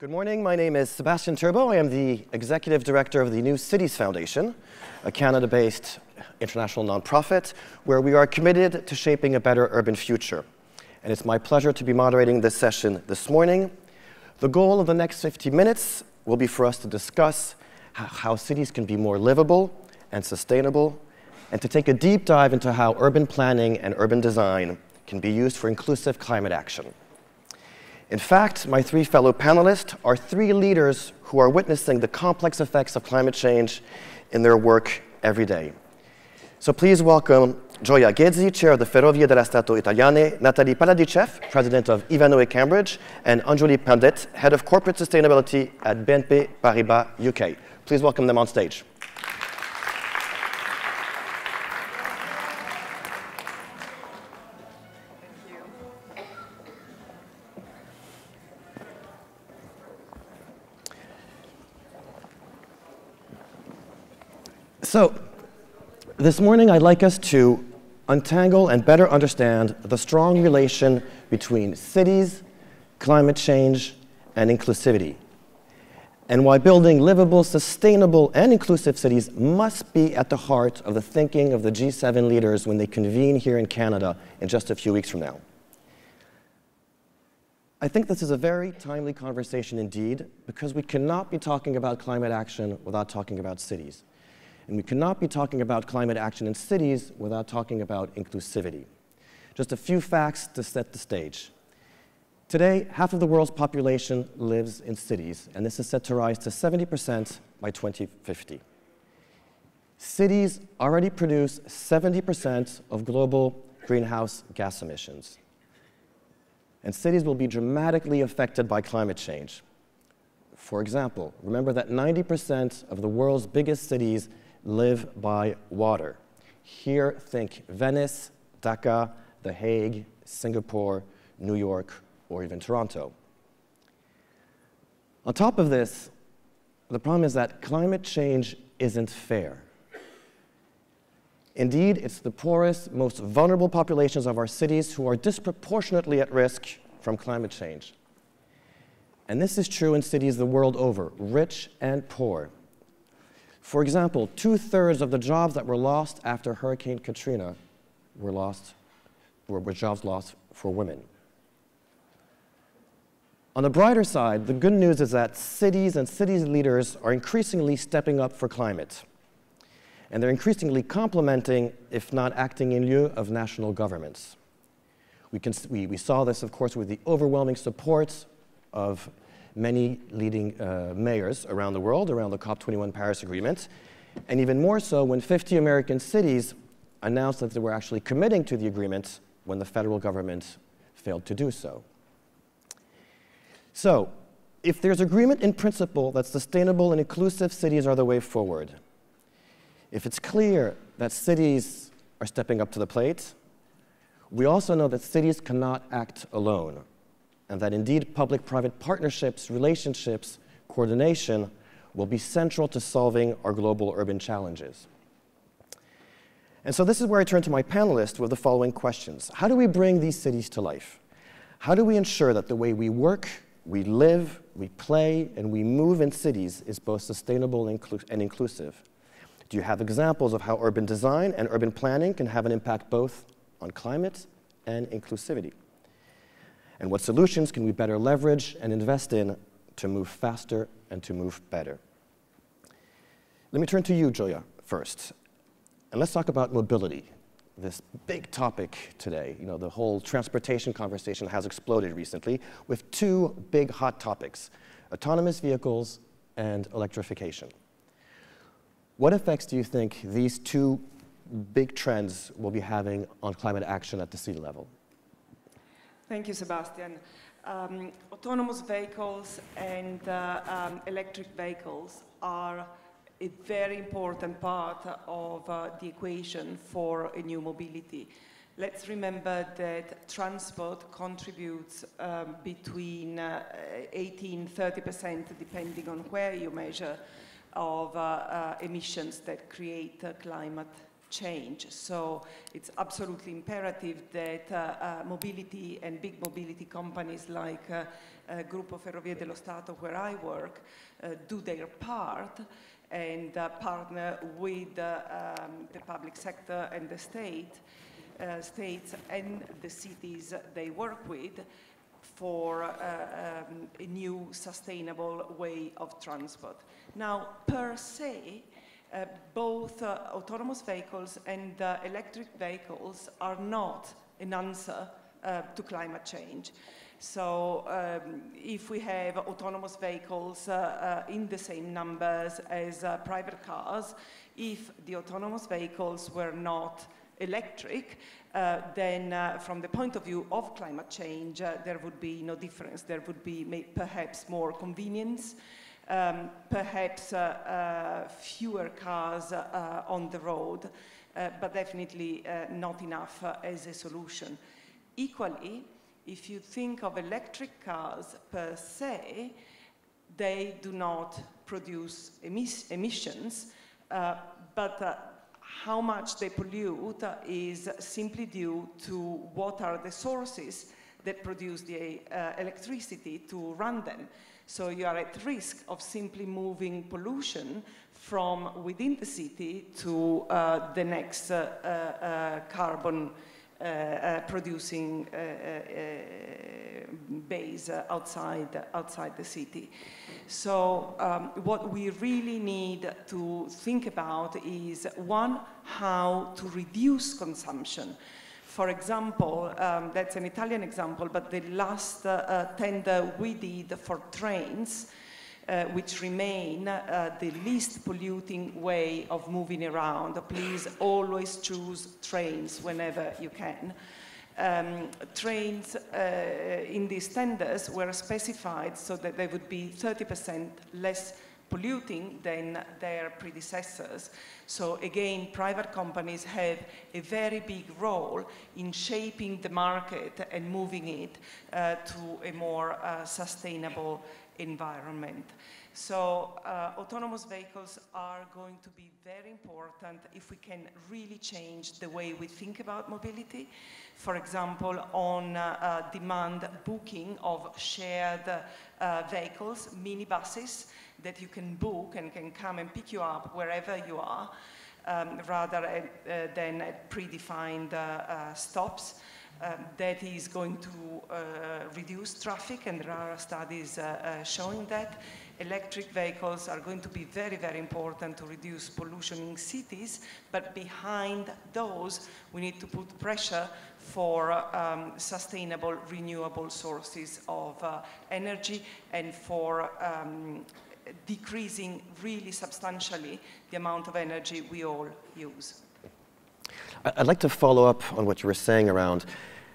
Good morning. My name is Sébastien Turbot. I am the executive director of the New Cities Foundation, a Canada based international nonprofit where we are committed to shaping a better urban future. And it's my pleasure to be moderating this session this morning. The goal of the next 50 minutes will be for us to discuss how cities can be more livable and sustainable, and to take a deep dive into how urban planning and urban design can be used for inclusive climate action. In fact, my three fellow panelists are three leaders who are witnessing the complex effects of climate change in their work every day. So please welcome Gioia Ghezzi, Chair of the Ferrovie dello Stato Italiane, Nathalie Palladitcheff, President of Ivanhoe Cambridge, and Anjuli Pandit, Head of Corporate Sustainability at BNP Paribas UK. Please welcome them on stage. So, this morning I'd like us to untangle and better understand the strong relation between cities, climate change, and inclusivity, and why building livable, sustainable, and inclusive cities must be at the heart of the thinking of the G7 leaders when they convene here in Canada in just a few weeks from now. I think this is a very timely conversation indeed, because we cannot be talking about climate action without talking about cities. And we cannot be talking about climate action in cities without talking about inclusivity. Just a few facts to set the stage. Today, half of the world's population lives in cities, and this is set to rise to 70% by 2050. Cities already produce 70% of global greenhouse gas emissions. And cities will be dramatically affected by climate change. For example, remember that 90% of the world's biggest cities live by water. Here, think Venice, Dhaka, The Hague, Singapore, New York, or even Toronto. On top of this, the problem is that climate change isn't fair. Indeed, it's the poorest, most vulnerable populations of our cities who are disproportionately at risk from climate change. And this is true in cities the world over, rich and poor. For example, two thirds of the jobs that were lost after Hurricane Katrina were lost, were, were jobs lost for women. On the brighter side, the good news is that cities and cities leaders are increasingly stepping up for climate. And they're increasingly complementing, if not acting in lieu of national governments. We, can, we, we saw this, of course, with the overwhelming support of many leading uh, mayors around the world around the COP21 Paris Agreement, and even more so when 50 American cities announced that they were actually committing to the agreement when the federal government failed to do so. So, if there's agreement in principle that sustainable and inclusive cities are the way forward, if it's clear that cities are stepping up to the plate, we also know that cities cannot act alone and that indeed public-private partnerships, relationships, coordination will be central to solving our global urban challenges. And so this is where I turn to my panelists with the following questions. How do we bring these cities to life? How do we ensure that the way we work, we live, we play, and we move in cities is both sustainable and, inclu and inclusive? Do you have examples of how urban design and urban planning can have an impact both on climate and inclusivity? And what solutions can we better leverage and invest in to move faster and to move better? Let me turn to you, Gioia, first. And let's talk about mobility, this big topic today. You know, the whole transportation conversation has exploded recently with two big hot topics, autonomous vehicles and electrification. What effects do you think these two big trends will be having on climate action at the city level? Thank you, Sebastian. Um, autonomous vehicles and uh, um, electric vehicles are a very important part of uh, the equation for a new mobility. Let's remember that transport contributes um, between uh, 18 30% depending on where you measure of uh, uh, emissions that create climate change. So it's absolutely imperative that uh, uh, mobility and big mobility companies like uh, uh Gruppo Ferrovie dello Stato, where I work, uh, do their part and uh, partner with um, the public sector and the state, states and the cities they work with for uh, um, a new sustainable way of transport. Now, per se, uh, both uh, autonomous vehicles and uh, electric vehicles are not an answer uh, to climate change. So um, if we have autonomous vehicles uh, in the same numbers as private cars, if the autonomous vehicles were not electric, uh, then uh, from the point of view of climate change, uh, there would be no difference. There would be perhaps more convenience, um, perhaps uh, uh, fewer cars uh, on the road, but definitely not enough as a solution. Equally, if you think of electric cars per se, they do not produce emis emissions, but how much they pollute is simply due to what are the sources that produce the uh, electricity to run them. So you are at risk of simply moving pollution from within the city to uh, the next uh, uh carbon uh, uh, producing base outside, outside the city. So um, what we really need to think about is one, how to reduce consumption. For example, um, that's an Italian example, but the last uh, tender we did for trains, uh, which remain uh, the least polluting way of moving around. Please always choose trains whenever you can um, trains uh, in these tenders were specified so that they would be 30% less polluting than their predecessors. So again, private companies have a very big role in shaping the market and moving it uh, to a more uh, sustainable environment. So uh, autonomous vehicles are going to be very important if we can really change the way we think about mobility. For example, on uh, demand booking of shared uh, vehicles, minibuses that you can book and can come and pick you up wherever you are, um, rather uh, than at predefined uh, uh, stops. Um, that is going to reduce traffic, and there are studies showing that electric vehicles are going to be very, very important to reduce pollution in cities, but behind those, we need to put pressure for um, sustainable, renewable sources of uh, energy and for um, decreasing really substantially the amount of energy we all use. I'd like to follow up on what you were saying around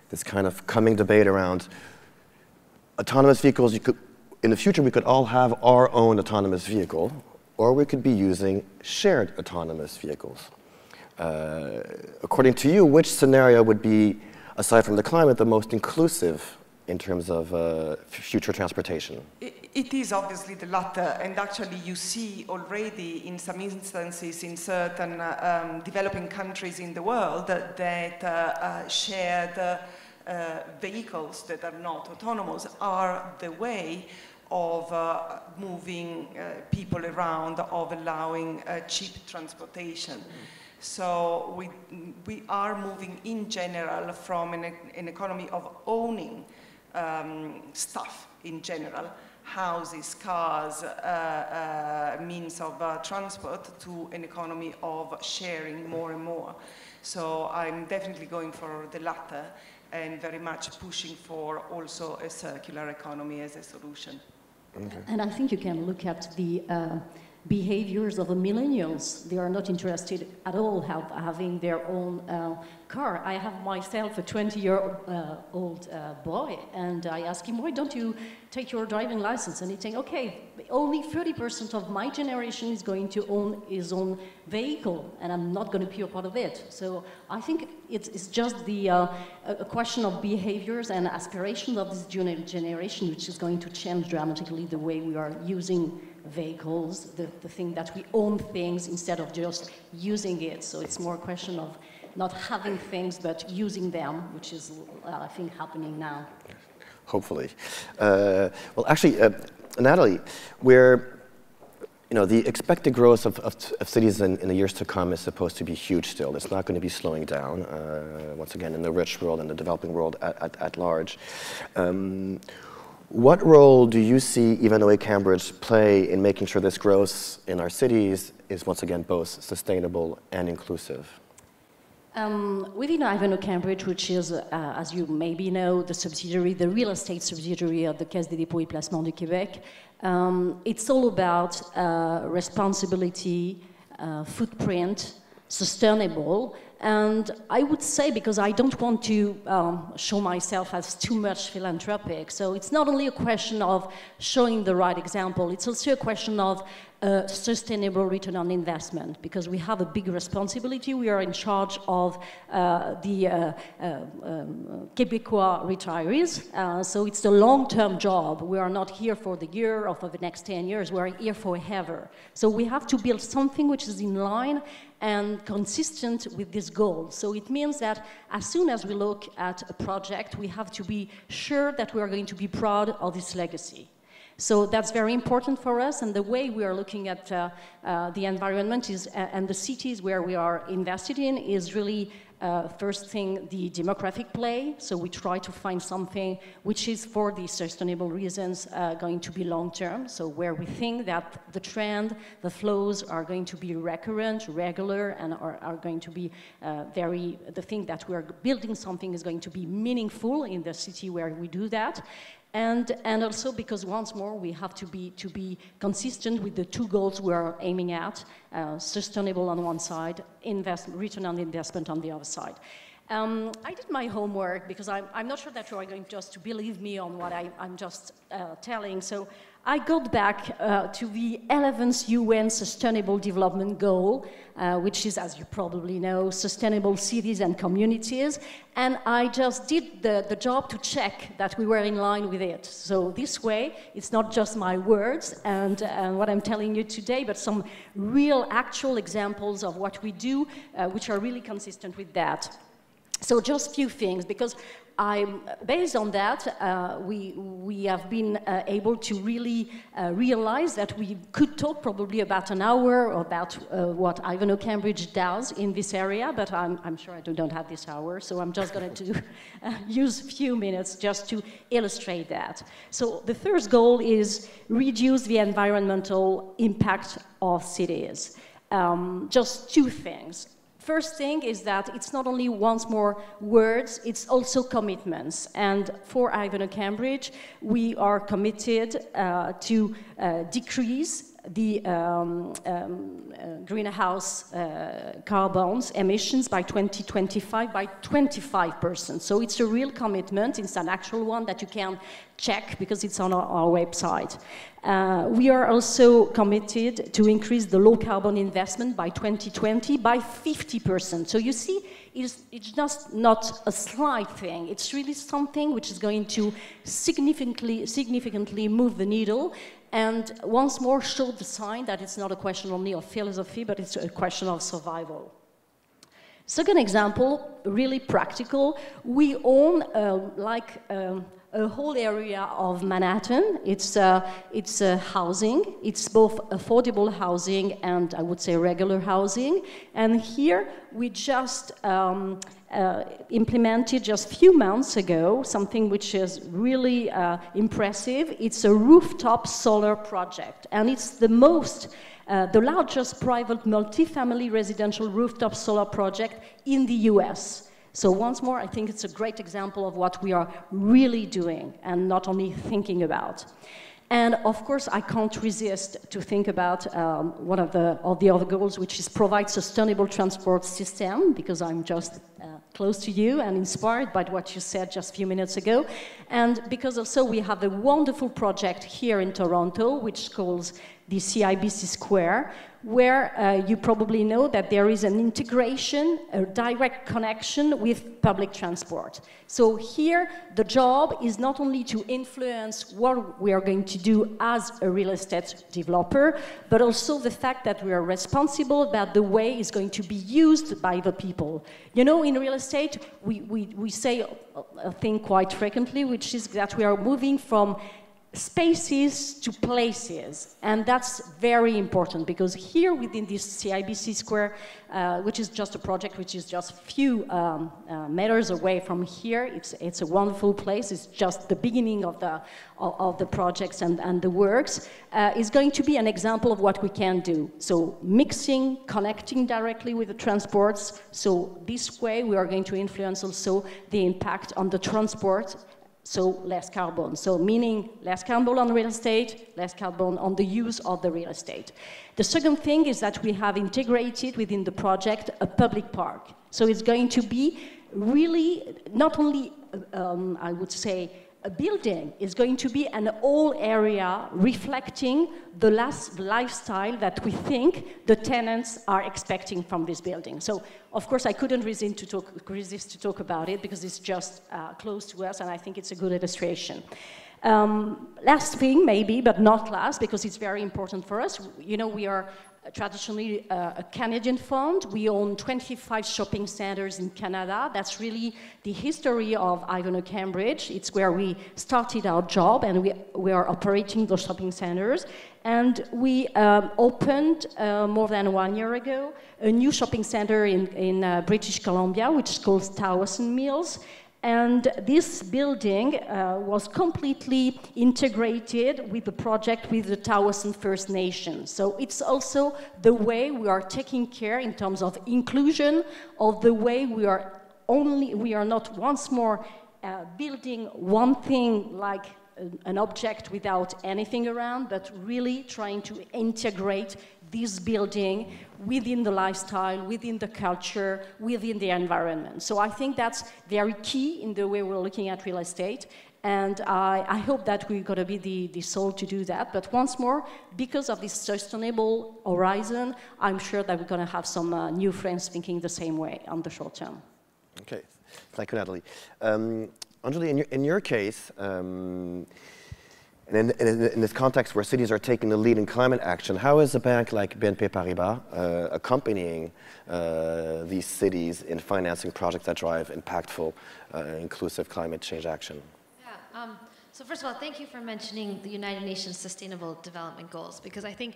this kind of coming debate around autonomous vehicles. You could, in the future, we could all have our own autonomous vehicle, or we could be using shared autonomous vehicles. Uh, according to you, which scenario would be, aside from the climate, the most inclusive in terms of uh, future transportation? It, it is obviously the latter, and actually you see already in some instances in certain uh, um, developing countries in the world that, that uh, uh shared uh, vehicles that are not autonomous are the way of uh, moving uh, people around, of allowing uh, cheap transportation. Mm -hmm. So we, we are moving in general from an, an economy of owning um, stuff in general, houses, cars, uh, uh, means of uh, transport, to an economy of sharing more and more. So I'm definitely going for the latter and very much pushing for also a circular economy as a solution. Okay. And I think you can look at the uh, behaviors of the millennials. They are not interested at all have, having their own uh, car. I have myself a 20-year-old uh, boy, and I ask him, why don't you take your driving license? And he's saying, okay, only 30% of my generation is going to own his own vehicle, and I'm not going to be a part of it. So I think it's, it's just the, uh, a question of behaviors and aspirations of this generation, which is going to change dramatically the way we are using vehicles, the, the thing that we own things instead of just using it. So it's more a question of not having things but using them, which is, uh, I think, happening now. Hopefully. Uh, well, actually, uh, Nathalie, we're you know, the expected growth of, of, of cities in, in, the years to come is supposed to be huge still. It's not going to be slowing down, uh, once again, in the rich world and the developing world at, at, at large. Um, what role do you see Ivanhoé Cambridge play in making sure this growth in our cities is once again both sustainable and inclusive? Um, within Ivanhoé Cambridge, which is, uh, as you maybe know, the subsidiary, the real estate subsidiary of the Caisse des dépôts et placements du Québec, um, it's all about uh, responsibility, uh, footprint, sustainable, and I would say, because I don't want to um, show myself as too much philanthropic, so it's not only a question of showing the right example, it's also a question of uh, sustainable return on investment, because we have a big responsibility. We are in charge of uh, the uh, uh um, Quebecois retirees, uh, so it's a long-term job. We are not here for the year or for the next 10 years, we are here forever. So we have to build something which is in line and consistent with this goal. So it means that as soon as we look at a project, we have to be sure that we are going to be proud of this legacy. So that's very important for us, and the way we are looking at uh, uh, the environment is, uh, and the cities where we are invested in is really uh, first thing, the demographic play. So we try to find something which is for the sustainable reasons uh, going to be long term. So where we think that the trend, the flows are going to be recurrent, regular, and are, are going to be uh, very, the thing that we're building something is going to be meaningful in the city where we do that. And, and also because once more we have to be, to be consistent with the two goals we are aiming at, uh, sustainable on one side, invest, return on investment on the other side. Um, I did my homework because I'm, I'm, not sure that you are going just to believe me on what I, am just uh, telling. So I got back uh, to the 11th UN Sustainable Development Goal, uh, which is, as you probably know, sustainable cities and communities. And I just did the, the job to check that we were in line with it. So this way, it's not just my words and, and what I'm telling you today, but some real actual examples of what we do, uh, which are really consistent with that. So just few things, because I'm, based on that, uh, we, we have been uh, able to really uh, realize that we could talk probably about an hour about uh, what Ivanhoé Cambridge does in this area, but I'm, I'm sure I don't have this hour, so I'm just going to uh, use a few minutes just to illustrate that. So the first goal is reduce the environmental impact of cities. Um, just two things first thing is that it's not only once more words, it's also commitments. And for Ivanhoé Cambridge, we are committed uh, to uh, decrease the um, um, uh, greenhouse uh, carbons emissions by 2025 by 25%. So it's a real commitment. It's an actual one that you can check because it's on our, our website. Uh, we are also committed to increase the low carbon investment by 2020 by 50%. So you see, it's, it's just not a slight thing. It's really something which is going to significantly, significantly move the needle and once more showed the sign that it's not a question only of philosophy, but it's a question of survival. Second example, really practical. We own, uh, like um, a whole area of Manhattan. It's, uh, it's uh, housing. It's both affordable housing and I would say regular housing. And here we just um, uh, implemented just a few months ago something which is really uh, impressive. It's a rooftop solar project, and it's the most, uh, the largest private multifamily residential rooftop solar project in the US. So once more, I think it's a great example of what we are really doing and not only thinking about. And of course, I can't resist to think about um, one of the, of the other goals, which is provide sustainable transport system, because I'm just uh, close to you and inspired by what you said just a few minutes ago. And because also we have a wonderful project here in Toronto, which calls the CIBC Square, where uh, you probably know that there is an integration, a direct connection with public transport. So here, the job is not only to influence what we are going to do as a real estate developer, but also the fact that we are responsible about the way it's going to be used by the people. You know, in real estate, we, we, we say a thing quite frequently, which is that we are moving from spaces to places. And that's very important because here within this CIBC Square, uh, which is just a project which is just a few um, uh, meters away from here, it's, it's a wonderful place. It's just the beginning of the, of, of the projects and, and the works. Uh, is going to be an example of what we can do. So mixing, connecting directly with the transports. So this way we are going to influence also the impact on the transport so less carbon. So meaning less carbon on real estate, less carbon on the use of the real estate. The second thing is that we have integrated within the project a public park. So it's going to be really not only, um, I would say, a building is going to be an whole area reflecting the last lifestyle that we think the tenants are expecting from this building. So, of course, I couldn't resist to talk, resist to talk about it because it's just uh, close to us, and I think it's a good illustration. Um, last thing, maybe, but not last, because it's very important for us. You know, we are traditionally uh, a Canadian fund. We own 25 shopping centers in Canada. That's really the history of Ivanhoé Cambridge. It's where we started our job and we, we are operating those shopping centers. And we um, opened uh, more than one year ago a new shopping center in, in uh, British Columbia, which is called Tsawwassen Mills. And this building uh, was completely integrated with the project with the Tsawwassen First Nation. So it's also the way we are taking care in terms of inclusion, of the way we are only, we are not once more uh, building one thing like an object without anything around, but really trying to integrate this building within the lifestyle, within the culture, within the environment. So I think that's very key in the way we're looking at real estate. And I, I hope that we're going to be the, the soul to do that. But once more, because of this sustainable horizon, I'm sure that we're going to have some uh, new friends thinking the same way on the short term. Okay. Thank you, Nathalie. Um, Anjuli, in your, in your case, um, and in, in, in, this context where cities are taking the lead in climate action, how is a bank like BNP Paribas uh, accompanying uh, these cities in financing projects that drive impactful, uh, inclusive climate change action? Yeah, um, so first of all, thank you for mentioning the United Nations Sustainable Development Goals, because I think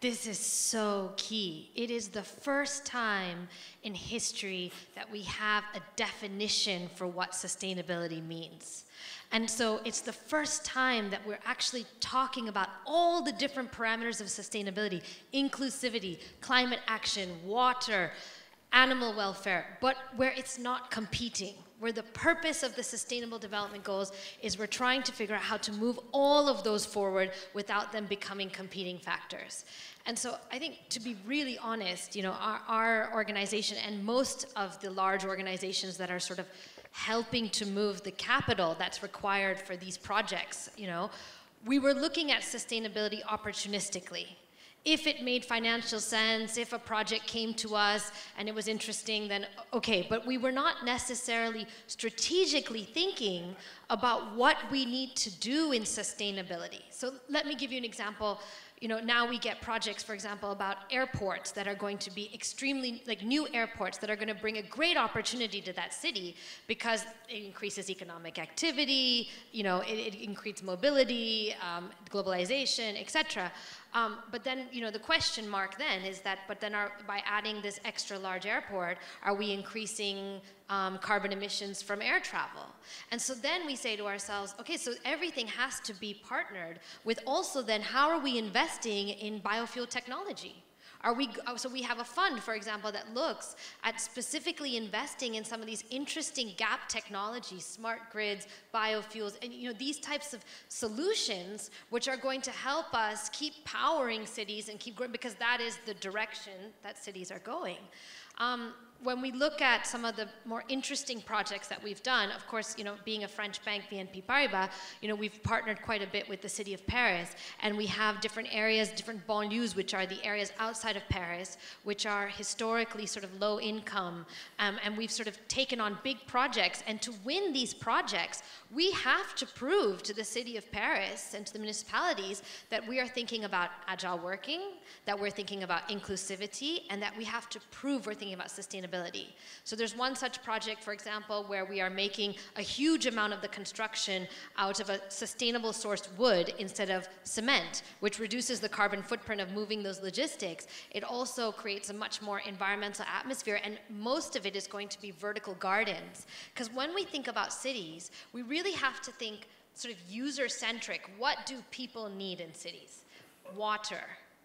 this is so key. It is the first time in history that we have a definition for what sustainability means. And so it's the first time that we're actually talking about all the different parameters of sustainability inclusivity, climate action, water, animal welfare, but where it's not competing. Where the purpose of the Sustainable Development Goals is we're trying to figure out how to move all of those forward without them becoming competing factors. And so I think to be really honest, you know, our, our organization and most of the large organizations that are sort of helping to move the capital that's required for these projects, you know, we were looking at sustainability opportunistically. If it made financial sense, if a project came to us and it was interesting, then okay, but we were not necessarily strategically thinking about what we need to do in sustainability. So let me give you an example you know, now we get projects, for example, about airports that are going to be extremely, like new airports that are going to bring a great opportunity to that city because it increases economic activity, you know, it, it increases mobility, um, globalization, etc. Um, but then, you know, the question mark then is that, but then are, by adding this extra large airport, are we increasing um, carbon emissions from air travel? And so then we say to ourselves, okay, so everything has to be partnered with also then how are we investing in biofuel technology? Are we, oh, so we have a fund, for example, that looks at specifically investing in some of these interesting gap technologies, smart grids, biofuels, and you know, these types of solutions which are going to help us keep powering cities and keep growing because that is the direction that cities are going. Um, when we look at some of the more interesting projects that we've done, of course, you know, being a French bank, BNP Paribas, you know, we've partnered quite a bit with the city of Paris, and we have different areas, different banlieues, which are the areas outside of Paris, which are historically sort of low income, um, and we've sort of taken on big projects. And to win these projects, we have to prove to the city of Paris and to the municipalities that we are thinking about agile working, that we're thinking about inclusivity, and that we have to prove we're thinking about sustainability sustainability. So there's one such project, for example, where we are making a huge amount of the construction out of a sustainable sourced wood instead of cement, which reduces the carbon footprint of moving those logistics. It also creates a much more environmental atmosphere, and most of it is going to be vertical gardens. Because when we think about cities, we really have to think sort of user centric. What do people need in cities? Water,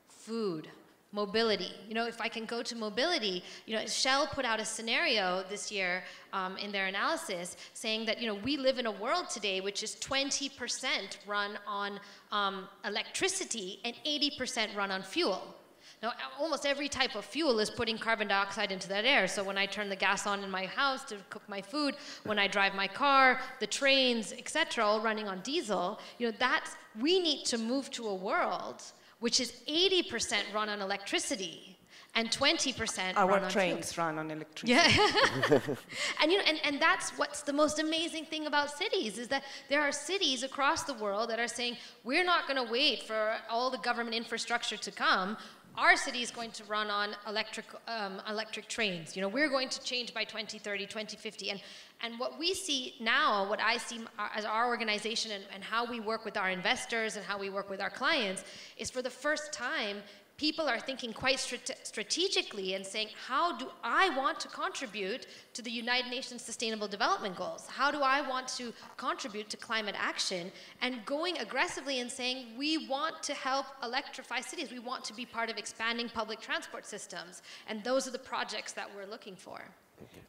food, mobility. You know, if I can go to mobility, you know, Shell put out a scenario this year um, in their analysis saying that, you know, we live in a world today which is 20% run on um, electricity and 80% run on fuel. Now, almost every type of fuel is putting carbon dioxide into that air. So when I turn the gas on in my house to cook my food, when I drive my car, the trains, etc., all running on diesel, you know, that's we need to move to a world which is 80% run on electricity and 20% our run trains fuel. run on electricity. Yeah. and you know and, and that's what's the most amazing thing about cities is that there are cities across the world that are saying we're not going to wait for all the government infrastructure to come our city is going to run on electric, um, electric trains. You know, we're going to change by 2030, 2050. And, and what we see now, what I see uh, as our organization and, and how we work with our investors and how we work with our clients is for the first time, people are thinking quite strate strategically and saying, how do I want to contribute to the United Nations Sustainable Development Goals? How do I want to contribute to climate action? And going aggressively and saying, we want to help electrify cities. We want to be part of expanding public transport systems. And those are the projects that we're looking for.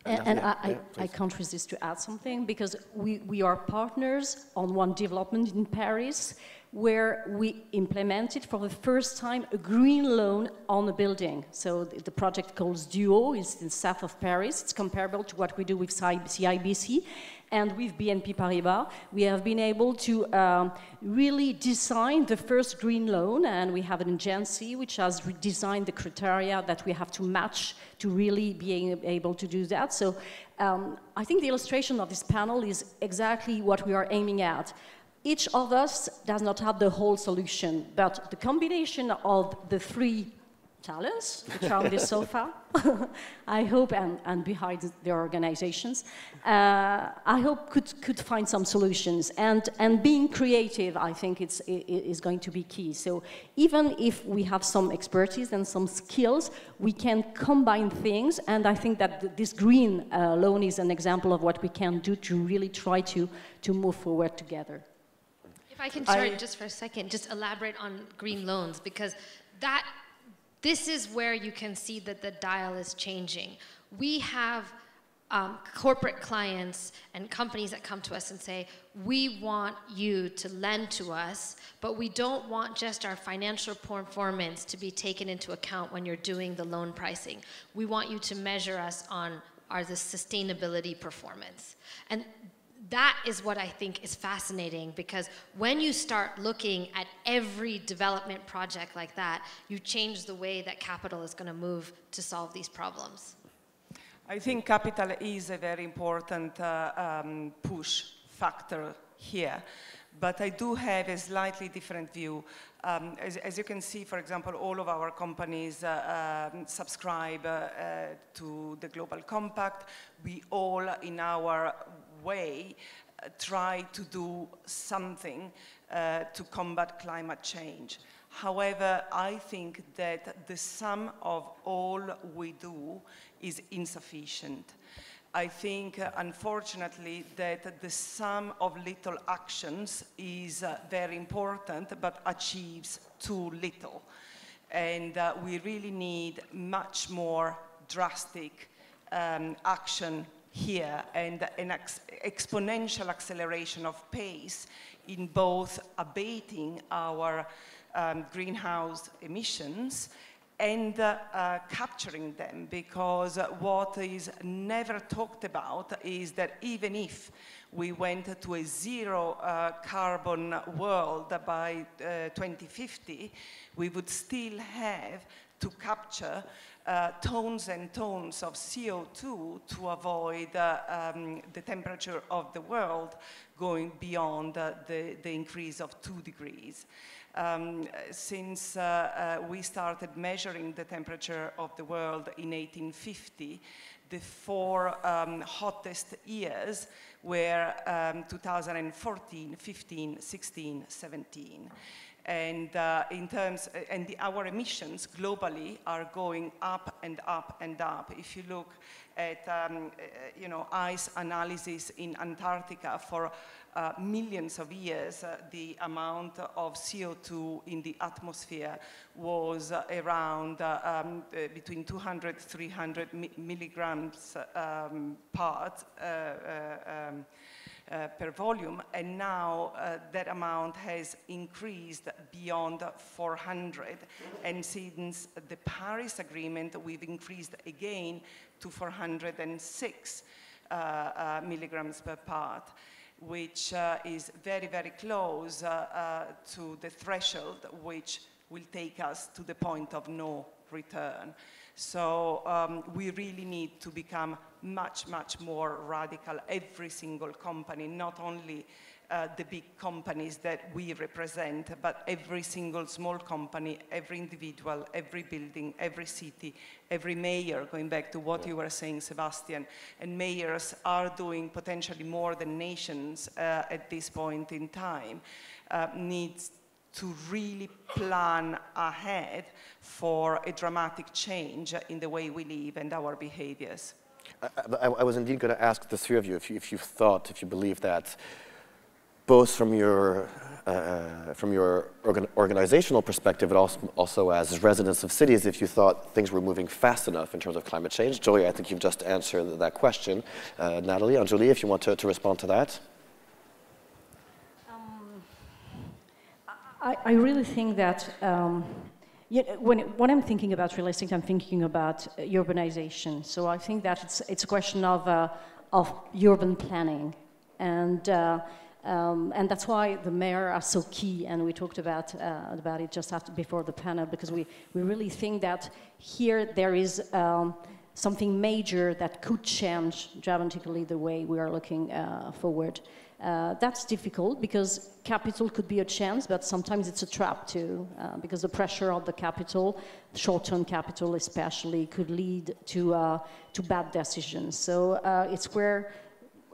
And, and I, I, I, can't resist to add something because we, we are partners on one development in Paris where we implemented for the first time a green loan on a building. So the, the project called Duo is in south of Paris. It's comparable to what we do with CIBC. And with BNP Paribas, we have been able to um, really design the first green loan, and we have an agency which has designed the criteria that we have to match to really being able to do that. So um, I think the illustration of this panel is exactly what we are aiming at each of us does not have the whole solution, but the combination of the three talents which are on this sofa, I hope, and, and behind the organizations, uh, I hope could, could find some solutions. And, and being creative, I think it's, is going to be key. So even if we have some expertise and some skills, we can combine things. And I think that this green uh, loan is an example of what we can do to really try to, to move forward together. If I can start I, just for a second, just elaborate on green loans because that this is where you can see that the dial is changing. We have um, corporate clients and companies that come to us and say, we want you to lend to us, but we don't want just our financial performance to be taken into account when you're doing the loan pricing. We want you to measure us on our the sustainability performance. And that is what I think is fascinating because when you start looking at every development project like that, you change the way that capital is going to move to solve these problems. I think capital is a very important uh, um, push factor here, but I do have a slightly different view. Um, as, as, you can see, for example, all of our companies uh, um, subscribe uh, uh to the Global Compact. We all, in our way uh, try to do something uh, to combat climate change. However, I think that the sum of all we do is insufficient. I think, uh, unfortunately, that the sum of little actions is uh, very important, but achieves too little. And uh, we really need much more drastic um, action here and an ex exponential acceleration of pace in both abating our um, greenhouse emissions and uh, uh, capturing them because what is never talked about is that even if we went to a zero uh, carbon world by uh, 2050, we would still have to capture uh, tons and tons of CO2 to avoid uh, um, the temperature of the world going beyond uh, the, the increase of two degrees. Um, since uh, uh, we started measuring the temperature of the world in 1850, the four um, hottest years were um, 2014, 15, 16, 17. And uh, in terms, and the, our emissions globally are going up and up and up. If you look at, um, uh, you know, ice analysis in Antarctica for uh, millions of years, uh, the amount of CO2 in the atmosphere was uh, around uh, um, uh, between 200, 300 mi milligrams um, part um, uh, per volume, and now uh, that amount has increased beyond 400. And since the Paris Agreement, we've increased again to 406 uh, uh, milligrams per part which uh, is very, very close to the threshold which will take us to the point of no return. So um, we really need to become much, much more radical, every single company, not only uh, the big companies that we represent, but every single small company, every individual, every building, every city, every mayor, going back to what you were saying, Sebastian, and mayors are doing potentially more than nations uh, at this point in time, uh, needs to really plan ahead for a dramatic change in the way we live and our behaviors. I, I, was indeed going to ask the three of you if, you if you thought, if you believe that both from your, uh, from your organ organizational perspective, but also, also as residents of cities, if you thought things were moving fast enough in terms of climate change. Gioia, I think you've just answered that question. Uh, Nathalie, Anjuli, if you want to, to respond to that. I, I really think that um, know, when, I'm thinking about real estate, I'm thinking about urbanization. So I think that it's, it's a question of, uh, of urban planning. And, uh, um, and that's why the mayor are so key, and we talked about, uh, about it just after, before the panel, because we, we really think that here there is um, something major that could change dramatically the way we are looking uh, forward. Uh, that's difficult because capital could be a chance, but sometimes it's a trap too, uh, because the pressure of the capital, short-term capital especially, could lead to, uh, to bad decisions. So uh, it's where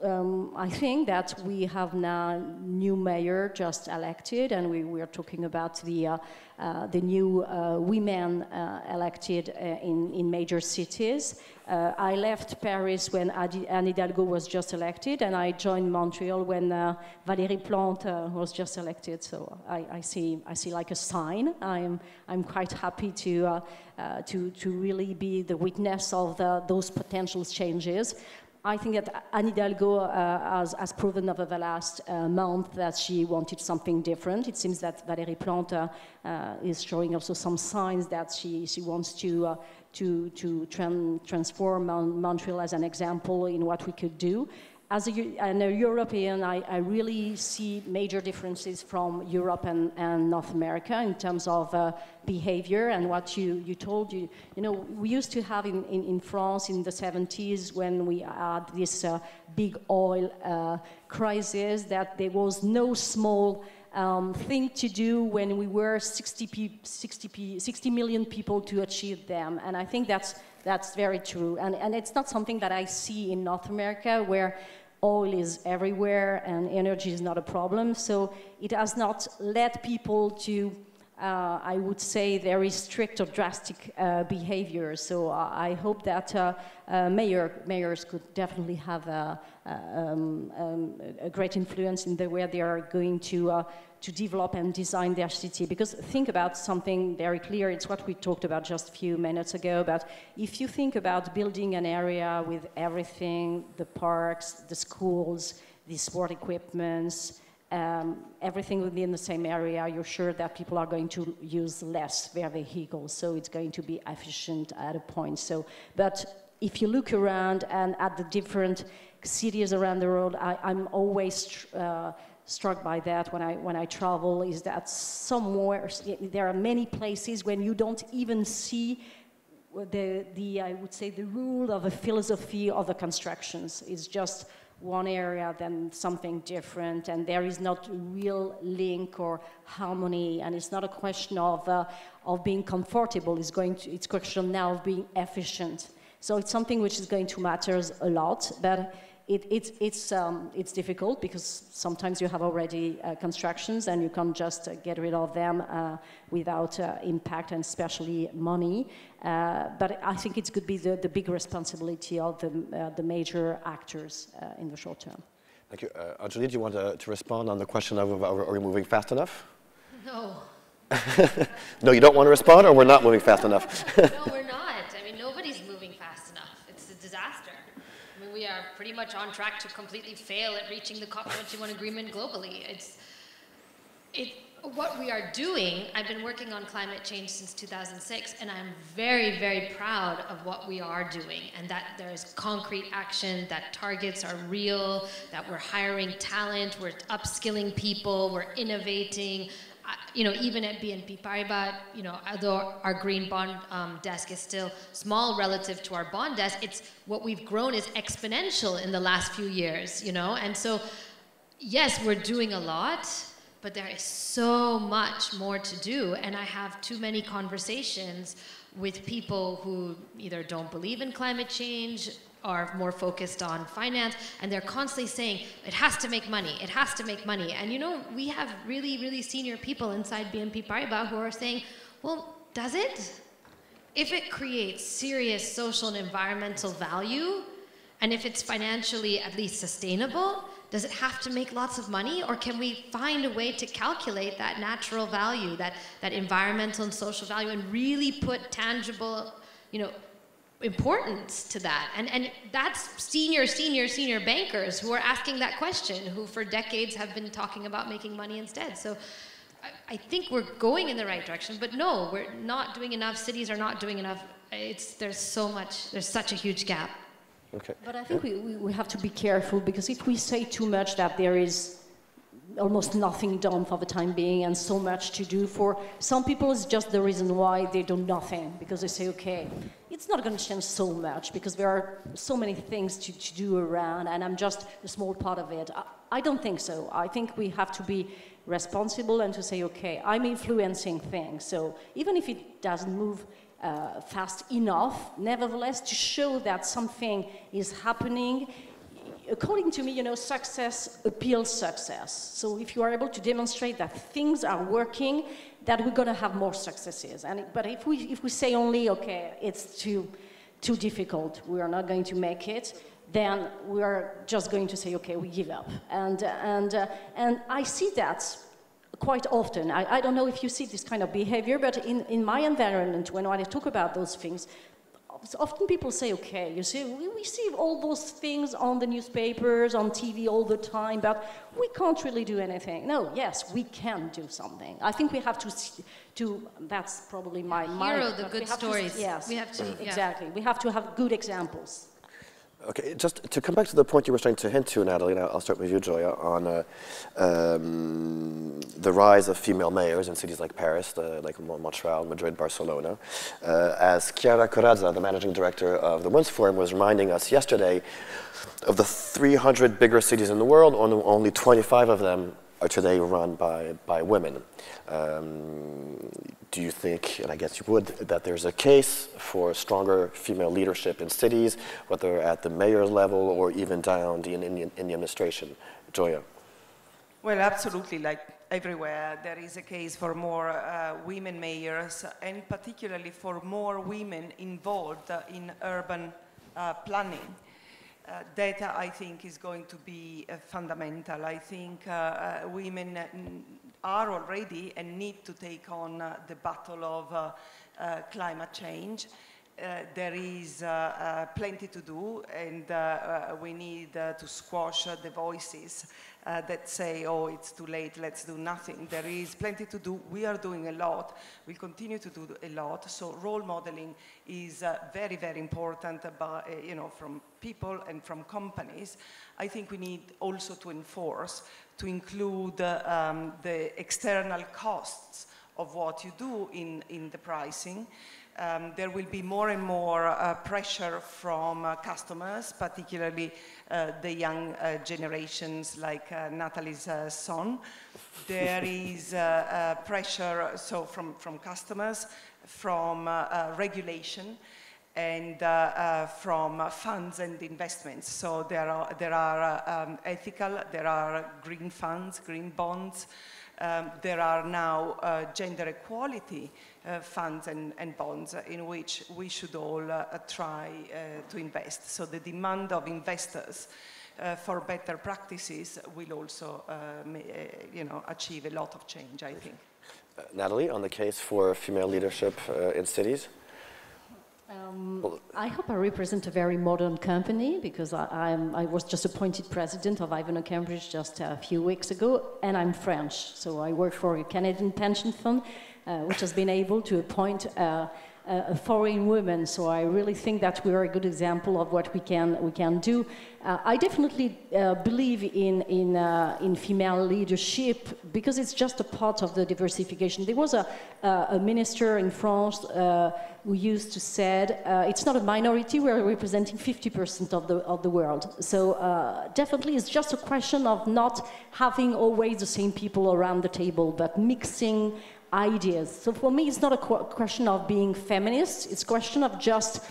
um, I think that we have now new mayor just elected, and we, we are talking about the, uh, uh, the new uh, women uh, elected uh, in, in major cities. Uh, I left Paris when Anne Hidalgo was just elected, and I joined Montreal when uh, Valérie Plante uh, was just elected. So I, I, see, I see like a sign. I'm, I'm quite happy to, uh, to, to really be the witness of the, those potential changes. I think that Anne Hidalgo uh, has, has, proven over the last uh, month that she wanted something different. It seems that Valérie Plante uh, is showing also some signs that she, she wants to, uh, to, to tran transform Montreal as an example in what we could do as a, European, I, I, really see major differences from Europe and, and North America in terms of uh, behavior and what you, you told you. You know, we used to have in, in, in France in the 70s when we had this uh, big oil uh, crisis that there was no small um, thing to do when we were 60, 60, 60 million people to achieve them. And I think that's, that's very true. And, and it's not something that I see in North America where oil is everywhere and energy is not a problem. So it has not led people to, uh, I would say, very strict or drastic uh, behavior. So I hope that uh, uh, mayor, mayors could definitely have a, um, um, a, great influence in the way they are going to uh, to develop and design their city. Because think about something very clear, it's what we talked about just a few minutes ago, but if you think about building an area with everything, the parks, the schools, the sport equipments, um, everything within the same area, you're sure that people are going to use less their vehicles, so it's going to be efficient at a point. So, but if you look around and at the different cities around the world, I, am always uh, struck by that when I when I travel. Is that somewhere there are many places when you don't even see the the I would say the rule of the philosophy of the constructions. It's just one area then something different and there is not a real link or harmony and it's not a question of, uh, of being comfortable it's going to it's a question now of being efficient so it's something which is going to matter a lot but it, it's, it's, um, it's difficult because sometimes you have already uh, constructions and you can't just uh, get rid of them uh, without uh, impact and especially money. Uh, but I think it could be the, the big responsibility of the, uh, the major actors in the short term. Thank you. Uh, do you want to, to respond on the question of are, are we moving fast enough? No. no, you don't want to respond, or we're not moving fast enough? no, we're not. I mean, nobody's moving fast enough. It's a disaster we are pretty much on track to completely fail at reaching the COP21 agreement globally. It's, it, what we are doing, I've been working on climate change since 2006, and I'm very, very proud of what we are doing, and that there's concrete action, that targets are real, that we're hiring talent, we're upskilling people, we're innovating, you know, even at BNP Paribas, you know, although our green bond um, desk is still small relative to our bond desk, it's what we've grown is exponential in the last few years, you know, and so yes, we're doing a lot, but there is so much more to do, and I have too many conversations with people who either don't believe in climate change are more focused on finance and they're constantly saying it has to make money it has to make money. And you know we have really really senior people inside bnp paribas who are saying well does it? If it creates serious social and environmental value and if it's financially at least sustainable does it have to make lots of money? Or can we find a way to calculate that natural value that, that environmental and social value and really put tangible you know importance to that. And, and that's senior, senior, senior bankers who are asking that question, who for decades have been talking about making money instead. So I, I think we're going in the right direction, but no, we're not doing enough. Cities are not doing enough. It's, there's so much, there's such a huge gap. Okay. But I think we, we have to be careful because if we say too much that there is almost nothing done for the time being and so much to do for. Some people it's just the reason why they do nothing because they say okay it's not going to change so much because there are so many things to, to do around and i'm just a small part of it. I, I don't think so. I think we have to be responsible and to say okay i'm influencing things. So even if it doesn't move uh, fast enough nevertheless to show that something is happening according to me, you know, success appeals success. So if you are able to demonstrate that things are working, that we're going to have more successes. And but if we if we say only, okay, it's too too difficult, we are not going to make it, then we are just going to say, okay, we give up. And and uh, and I see that quite often. I, I don't know if you see this kind of behavior, but in, in my environment, when I talk about those things, often people say, okay, you see, we see all those things on the newspapers, on TV all the time, but we can't really do anything. No, yes, we can do something. I think we have to, to that's probably my... Hero my, the good stories. To, yes, we have to, yeah. exactly. We have to have good examples. Okay, just to come back to the point you were trying to hint to, Nathalie, and I'll start with you, Gioia, on uh, um, the rise of female mayors in cities like Paris, like Montreal, Madrid, Barcelona. Uh, as Chiara Corazza, the managing director of the Women's Forum, was reminding us yesterday, of the 300 bigger cities in the world, only 25 of them are today run by, by women. Um, do you think, and I guess you would, that there's a case for stronger female leadership in cities, whether at the mayor level or even down in, the administration? Gioia. Well, absolutely. Like everywhere, there is a case for more uh, women mayors, and particularly for more women involved in urban uh, planning uh, data, I think, is going to be uh, fundamental. I think uh, uh women are already and need to take on uh, the battle of uh, climate change. uh, there is uh, uh, plenty to do, and uh, uh, we need uh, to squash the voices that say, oh, it's too late, let's do nothing. There is plenty to do. We are doing a lot. We continue to do a lot. So role modeling is very, very important, about, you know, from people and from companies. I think we need also to enforce, to include um, the external costs of what you do in, in the pricing um, there will be more and more uh, pressure from uh, customers, particularly uh, the young uh, generations like uh, Nathalie's uh, son. There is pressure so from, from customers, from regulation, and from funds and investments. So there are, there are um, ethical, there are green funds, green bonds, um, there are now gender equality uh, funds and, and, bonds in which we should all uh, try uh, to invest. So the demand of investors uh, for better practices will also uh, uh, you know, achieve a lot of change, I think. Nathalie, on the case for female leadership in cities? Um, I hope I represent a very modern company because I, I, was just appointed president of Ivanhoe Cambridge just a few weeks ago, and I'm French, so I work for a Canadian pension fund, uh, which has been able to appoint uh, a foreign woman. So I really think that we are a good example of what we can we can do. Uh, I definitely uh, believe in in uh, in female leadership because it's just a part of the diversification. There was a a minister in France uh, who used to said it's not a minority. We are representing 50% of the of the world. So definitely, it's just a question of not having always the same people around the table, but mixing ideas. So for me, it's not a question of being feminist, it's a question of just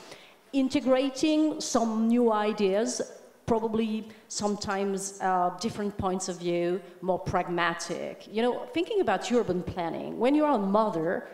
integrating some new ideas, probably sometimes uh, different points of view, more pragmatic. You know, thinking about urban planning, when you're a mother,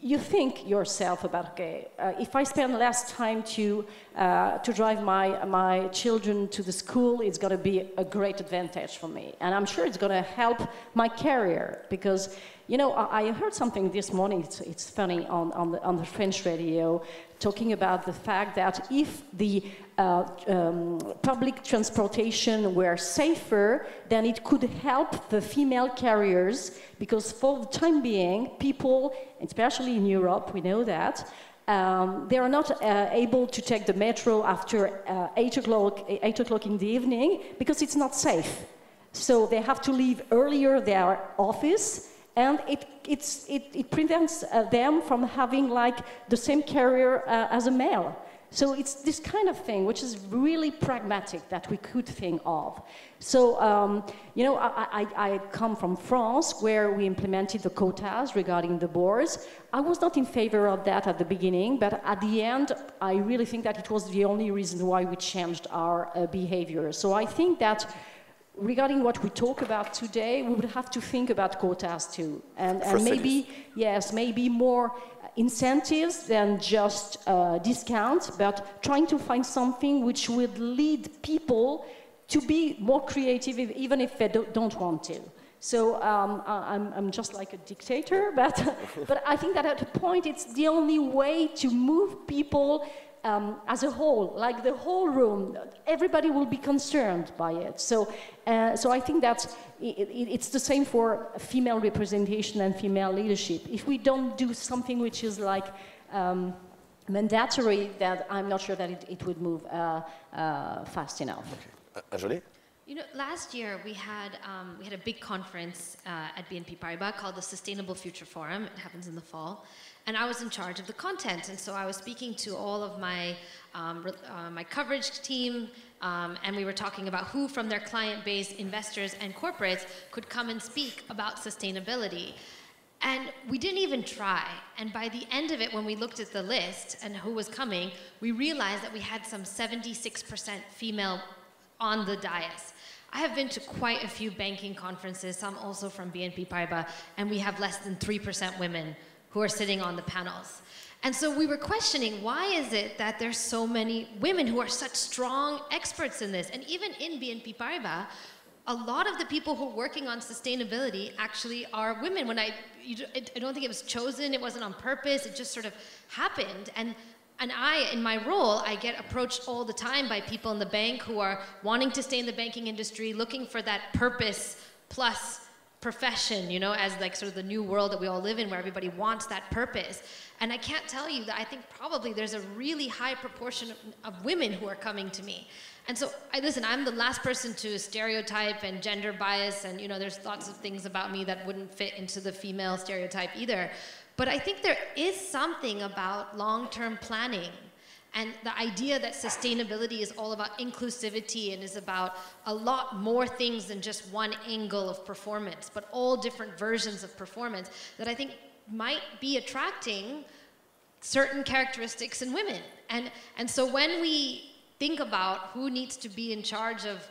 you think yourself about okay uh, if i spend less time to uh, to drive my my children to the school it's going to be a great advantage for me and i'm sure it's going to help my career because you know, I, I heard something this morning, it's, it's funny, on, on, the, on the French radio, talking about the fact that if the uh, um, public transportation were safer, then it could help the female carriers, because for the time being, people, especially in Europe, we know that, um, they are not uh, able to take the metro after uh, 8 o'clock 8 o'clock in the evening because it's not safe. So they have to leave earlier their office and it, it, it prevents uh, them from having like the same career uh, as a male. So it's this kind of thing, which is really pragmatic that we could think of. So, um, you know, I, I, I, come from France where we implemented the quotas regarding the boards. I was not in favor of that at the beginning, but at the end, I really think that it was the only reason why we changed our uh, behavior. So I think that regarding what we talk about today, we would have to think about quotas too. And, and maybe, yes, maybe more incentives than just uh, discounts, but trying to find something which would lead people to be more creative even if they don't want to. So um, I'm, I'm, just like a dictator, but, but I think that at a point it's the only way to move people um, as a whole, like the whole room, everybody will be concerned by it. So, uh, so I think that it, it, it's the same for female representation and female leadership. If we don't do something which is like um, mandatory, that I'm not sure that it, it would move uh, uh, fast enough. Okay. Uh, you know, last year we had um, we had a big conference uh, at BNP Paribas called the Sustainable Future Forum. It happens in the fall, and I was in charge of the content. And so I was speaking to all of my um, uh, my coverage team, um, and we were talking about who from their client base, investors and corporates, could come and speak about sustainability. And we didn't even try. And by the end of it, when we looked at the list and who was coming, we realized that we had some 76% female on the dais. I have been to quite a few banking conferences, some also from BNP Paribas, and we have less than 3% women who are sitting on the panels. And so we were questioning why is it that there's so many women who are such strong experts in this? And even in BNP Paribas, a lot of the people who are working on sustainability actually are women. When I, I don't think it was chosen, it wasn't on purpose, it just sort of happened. And and I, in my role, I get approached all the time by people in the bank who are wanting to stay in the banking industry, looking for that purpose plus profession, you know, as like sort of the new world that we all live in where everybody wants that purpose. And I can't tell you that I think probably there's a really high proportion of, of women who are coming to me. And so, I listen, I'm the last person to stereotype and gender bias, and you know, there's lots of things about me that wouldn't fit into the female stereotype either. But I think there is something about long term planning and the idea that sustainability is all about inclusivity and is about a lot more things than just one angle of performance, but all different versions of performance that I think might be attracting certain characteristics in women. And, and so when we think about who needs to be in charge of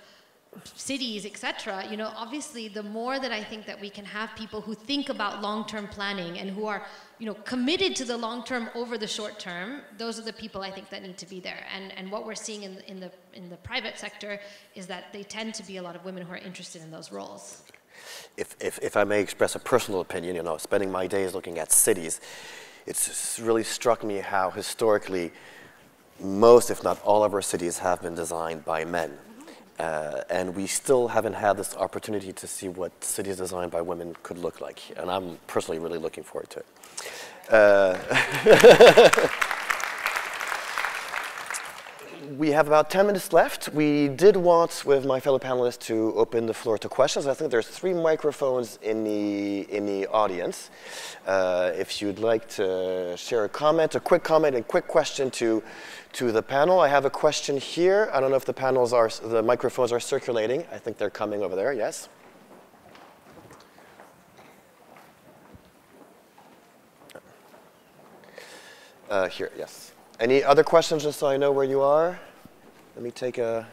cities, etc., you know, obviously the more that I think that we can have people who think about long-term planning and who are, you know, committed to the long term over the short term, those are the people I think that need to be there. And and what we're seeing in in the in the private sector is that they tend to be a lot of women who are interested in those roles. If, if, if I may express a personal opinion, you know, spending my days looking at cities, it's really struck me how historically most, if not all, of our cities have been designed by men. Uh, and we still haven't had this opportunity to see what cities designed by women could look like. And I'm personally really looking forward to it. Uh, we have about 10 minutes left. We did want, with my fellow panelists, to open the floor to questions. I think there's three microphones in the, in the audience. Uh, if you'd like to share a comment, a quick comment and quick question to to the panel. I have a question here. I don't know if the panels are, the microphones are circulating. I think they're coming over there, yes? Uh, here, yes. Any other questions, just so I know where you are? Let me take a,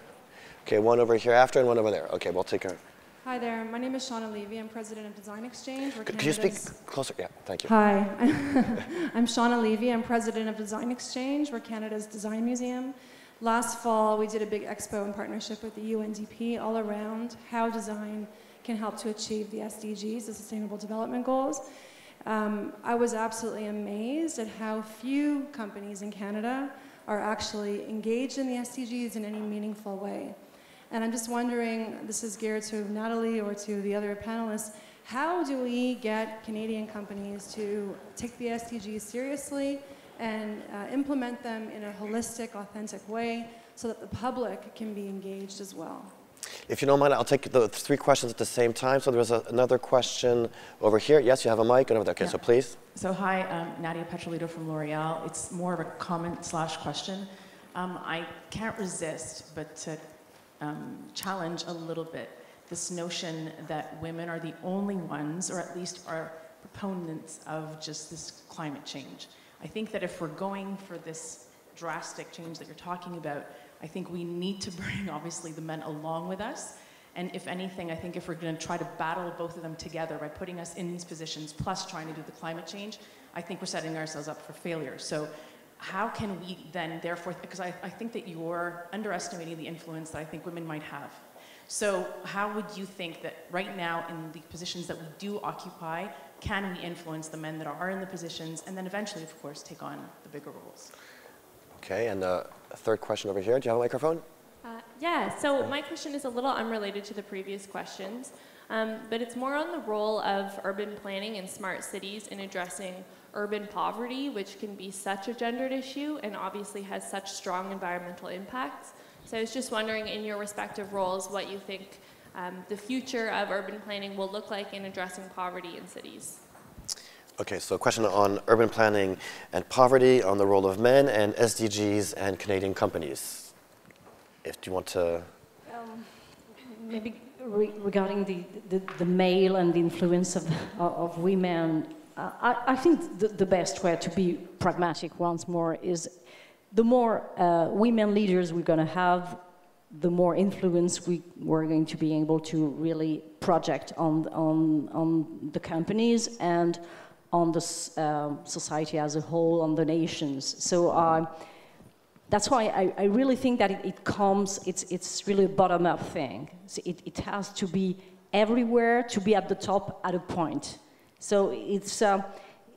okay, one over here after and one over there. Okay, we'll take a, Hi there, my name is Shauna Levy. I'm president of Design Exchange. Could you speak closer? Yeah, thank you. Hi, I'm Shauna Levy. I'm president of Design Exchange. We're Canada's design museum. Last fall, we did a big expo in partnership with the UNDP all around how design can help to achieve the SDGs, the Sustainable Development Goals. Um, I was absolutely amazed at how few companies in Canada are actually engaged in the SDGs in any meaningful way. And I'm just wondering, this is geared to Nathalie or to the other panelists, how do we get Canadian companies to take the SDGs seriously and uh, implement them in a holistic, authentic way so that the public can be engaged as well? If you don't mind, I'll take the three questions at the same time. So there's a, another question over here. Yes, you have a mic, and over there. Okay, yeah. so please. So hi, um, Nadia Petrolito from L'Oreal. It's more of a comment slash question. Um, I can't resist but to um, challenge a little bit this notion that women are the only ones, or at least are proponents of just this climate change. I think that if we're going for this drastic change that you're talking about, I think we need to bring obviously the men along with us. And if anything, I think if we're going to try to battle both of them together by putting us in these positions plus trying to do the climate change, I think we're setting ourselves up for failure. So how can we then therefore, because I, I think that you're underestimating the influence that I think women might have. So how would you think that right now in the positions that we do occupy, can we influence the men that are in the positions and then eventually, of course, take on the bigger roles? Okay, and the third question over here. Do you have a microphone? Uh, yeah, so my question is a little unrelated to the previous questions, um, but it's more on the role of urban planning and smart cities in addressing urban poverty, which can be such a gendered issue and obviously has such strong environmental impacts. So I was just wondering, in your respective roles, what you think um, the future of urban planning will look like in addressing poverty in cities. Okay, so a question on urban planning and poverty, on the role of men and SDGs and Canadian companies. If you want to? Um, maybe re regarding the, the, the, male and the influence of, of women uh, I, I, think the, the, best way to be pragmatic once more is the more uh, women leaders we're going to have, the more influence we, we're going to be able to really project on, on, on the companies and on the uh, society as a whole, on the nations. So uh, that's why I, I, really think that it, it, comes, it's, it's really a bottom-up thing. So it, it has to be everywhere to be at the top at a point. So it's, uh,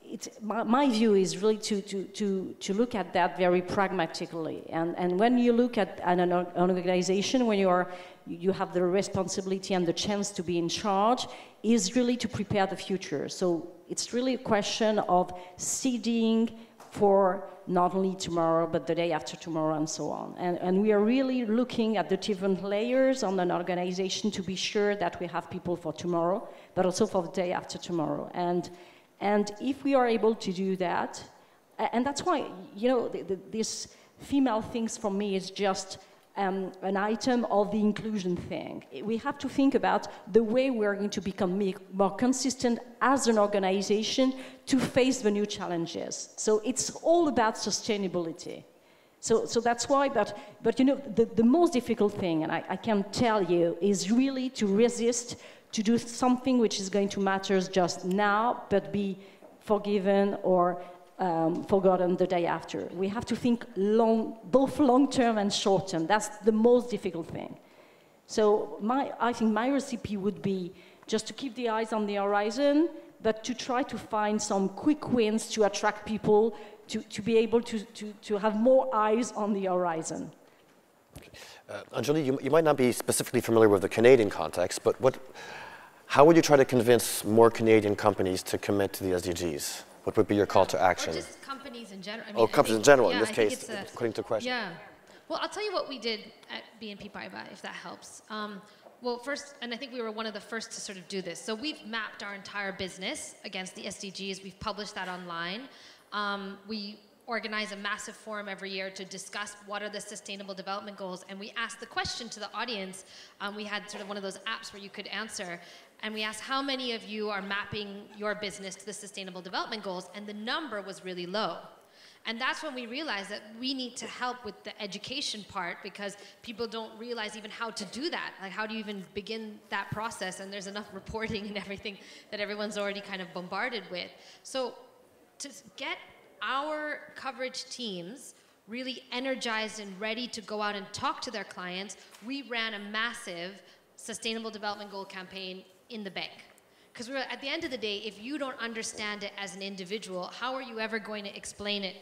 it, my, my, view is really to, to, to, to look at that very pragmatically. And, and when you look at an, an organization, when you, are, you have the responsibility and the chance to be in charge, is really to prepare the future. So it's really a question of seeding for not only tomorrow, but the day after tomorrow, and so on. And, and we are really looking at the different layers on an organization to be sure that we have people for tomorrow, but also for the day after tomorrow. And and if we are able to do that, and that's why, you know, the, the, this female things for me is just um, an item of the inclusion thing. We have to think about the way we're going to become more consistent as an organization to face the new challenges. So it's all about sustainability. So, so that's why, but, but you know, the, the most difficult thing, and I, I can tell you, is really to resist to do something which is going to matter just now, but be forgiven or um, forgotten the day after. We have to think long, both long term and short term. That's the most difficult thing. So my, I think my recipe would be just to keep the eyes on the horizon, but to try to find some quick wins to attract people, to, to be able to, to, to have more eyes on the horizon. Uh, Anjuli, you, you might not be specifically familiar with the Canadian context, but what, how would you try to convince more Canadian companies to commit to the SDGs? What would be your call to action? Or just companies in general. I mean, oh, companies think, in general, yeah, in this case, a, according to question. Yeah. Well, I'll tell you what we did at BNP Paribas, if that helps. Um, well, first, and I think we were one of the first to sort of do this. So we've mapped our entire business against the SDGs. We've published that online. Um, we organize a massive forum every year to discuss what are the sustainable development goals and we asked the question to the audience um, we had sort of one of those apps where you could answer and we asked how many of you are mapping your business to the sustainable development goals and the number was really low and that's when we realized that we need to help with the education part because people don't realize even how to do that. Like, how do you even begin that process? And there's enough reporting and everything that everyone's already kind of bombarded with. So, to get our coverage teams really energized and ready to go out and talk to their clients, we ran a massive sustainable development goal campaign in the bank. Because at the end of the day, if you don't understand it as an individual, how are you ever going to explain it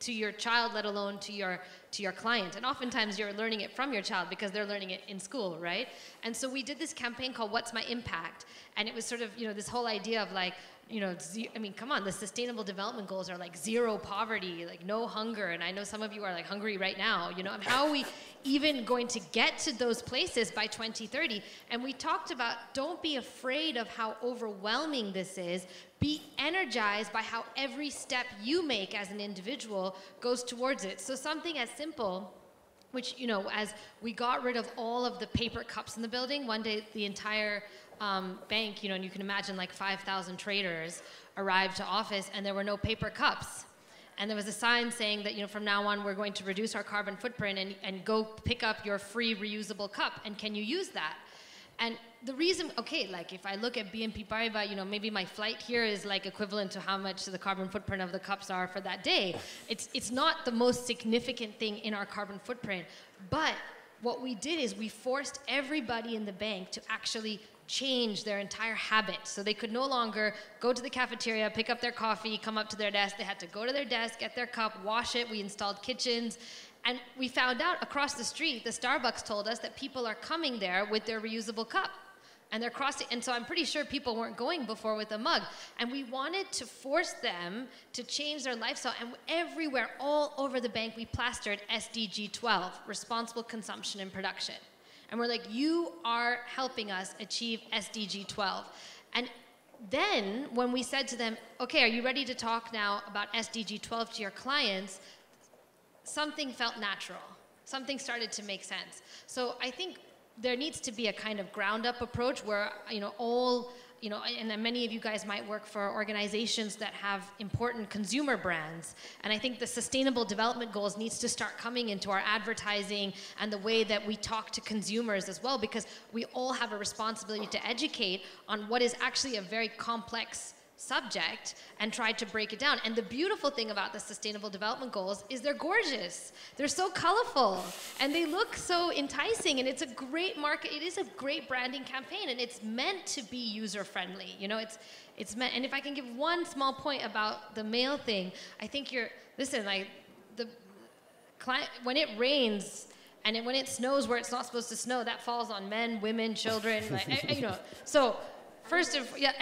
to your child, let alone to your to your client? And oftentimes you're learning it from your child because they're learning it in school, right? And so we did this campaign called "What's My Impact," and it was sort of you know this whole idea of like you know, I mean, come on, the sustainable development goals are like zero poverty, like no hunger. And I know some of you are like hungry right now, you know, and how are we even going to get to those places by 2030? And we talked about don't be afraid of how overwhelming this is. Be energized by how every step you make as an individual goes towards it. So something as simple which, you know, as we got rid of all of the paper cups in the building, one day the entire um, bank, you know, and you can imagine like 5,000 traders arrived to office and there were no paper cups. And there was a sign saying that, you know, from now on we're going to reduce our carbon footprint and, and go pick up your free reusable cup. And can you use that? And the reason, okay, like if I look at BNP Paribas, you know, maybe my flight here is like equivalent to how much the carbon footprint of the cups are for that day. It's, it's not the most significant thing in our carbon footprint. But what we did is we forced everybody in the bank to actually change their entire habit. So they could no longer go to the cafeteria, pick up their coffee, come up to their desk. They had to go to their desk, get their cup, wash it. We installed kitchens. And we found out across the street, the Starbucks told us that people are coming there with their reusable cup. And they're crossing, and so I'm pretty sure people weren't going before with a mug. And we wanted to force them to change their lifestyle. And everywhere, all over the bank, we plastered SDG 12, responsible consumption and production. And we're like, you are helping us achieve SDG 12. And then when we said to them, okay, are you ready to talk now about SDG 12 to your clients? Something felt natural. Something started to make sense. So I think there needs to be a kind of ground up approach where, you know, all you know, and many of you guys might work for organizations that have important consumer brands. And I think the sustainable development goals needs to start coming into our advertising and the way that we talk to consumers as well, because we all have a responsibility to educate on what is actually a very complex subject and tried to break it down. And the beautiful thing about the Sustainable Development Goals is they're gorgeous. They're so colorful and they look so enticing. And it's a great market. It is a great branding campaign, and it's meant to be user friendly. You know, it's it's meant. And if I can give one small point about the male thing, I think you're listen. Like the client when it rains and when it snows where it's not supposed to snow, that falls on men, women, children. like, you know, so first and yeah,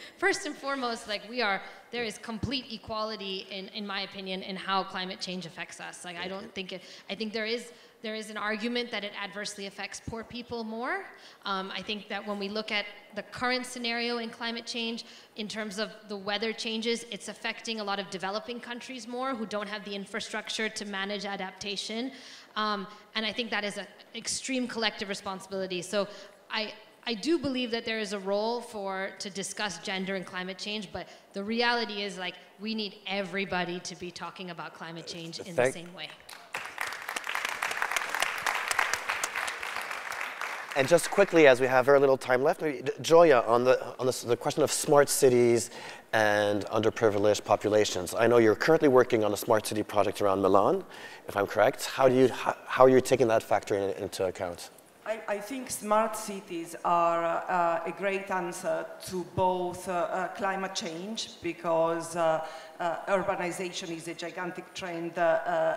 first and foremost, like we are, there is complete equality in, in my opinion, in how climate change affects us. Like I don't think it. I think there is there is an argument that it adversely affects poor people more. Um, I think that when we look at the current scenario in climate change, in terms of the weather changes, it's affecting a lot of developing countries more who don't have the infrastructure to manage adaptation. Um, and I think that is an extreme collective responsibility. So I, I do believe that there is a role for to discuss gender and climate change, but the reality is like we need everybody to be talking about climate change in Thank the same way. And just quickly, as we have very little time left, Gioia, on the on the, the question of smart cities and underprivileged populations. I know you're currently working on a smart city project around Milan, if I'm correct. How, do you, how, how are you taking that factor in, into account? I, I, think smart cities are uh, a great answer to both uh, uh, climate change because uh, uh, urbanization is a gigantic trend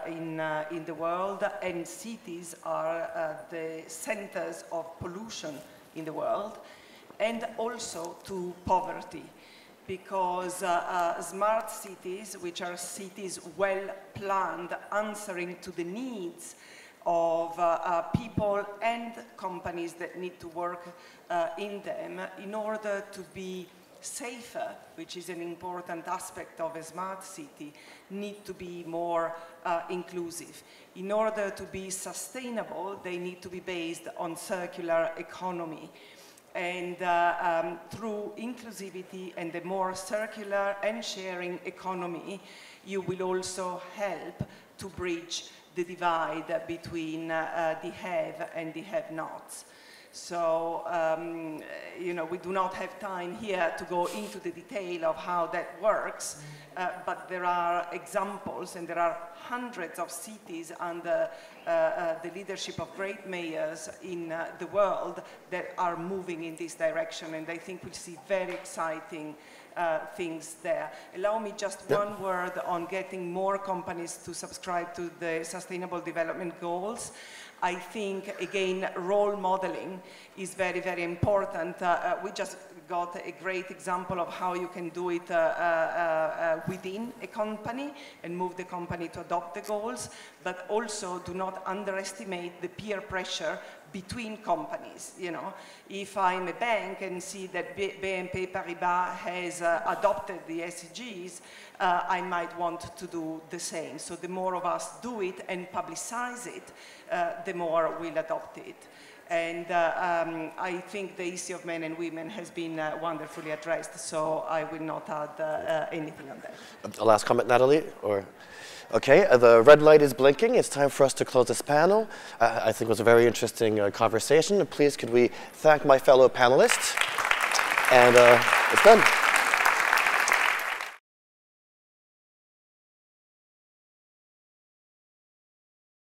in, in the world and cities are the centers of pollution in the world and also to poverty because uh, uh, smart cities, which are cities well planned, answering to the needs of uh, uh people and companies that need to work uh, in them in order to be safer, which is an important aspect of a smart city, need to be more uh, inclusive. In order to be sustainable, they need to be based on circular economy and uh, um, through inclusivity and a more circular and sharing economy, you will also help to bridge the divide between uh, the have and the have-nots. So, um, you know, we do not have time here to go into the detail of how that works, uh, but there are examples and there are hundreds of cities under uh, uh, the leadership of great mayors in uh, the world that are moving in this direction and I think we'll see very exciting uh, things there. Allow me just one word on getting more companies to subscribe to the Sustainable Development Goals. I think, again, role modeling is very, very important. Uh, uh, we just got a great example of how you can do it uh, uh, uh, within a company and move the company to adopt the goals, but also do not underestimate the peer pressure between companies. You know, if I'm a bank and see that BNP Paribas has uh, adopted the SDGs, uh, I might want to do the same. So the more of us do it and publicize it, uh, the more we'll adopt it. And uh, um, I think the issue of men and women has been uh, wonderfully addressed, so I will not add uh, anything on that. A last comment, Nathalie? Or Okay, uh, the red light is blinking. It's time for us to close this panel. Uh, I think it was a very interesting conversation. Please, could we thank my fellow panelists? And it's done.